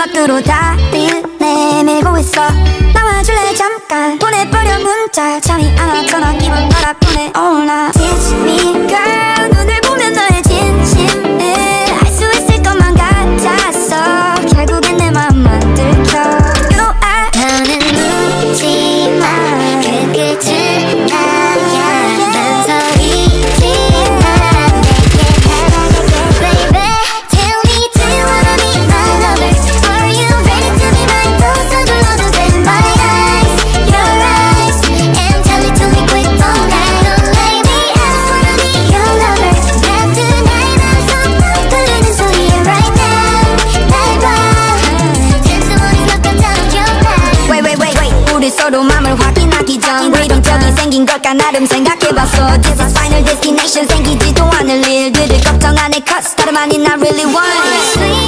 밖으로 다리를 내밀고 있어. 나와줄래? 잠깐 보내버려 문자. 잠이 안 왔잖아 기분 바라보네. Oh, All night 서로 맘을 확인하기 전 이런적이 생긴 걸까 나름 생각해봤어. This is final destination. 생기지도 않을 일들을 걱정 안해. Cause 다름 아닌 I really want it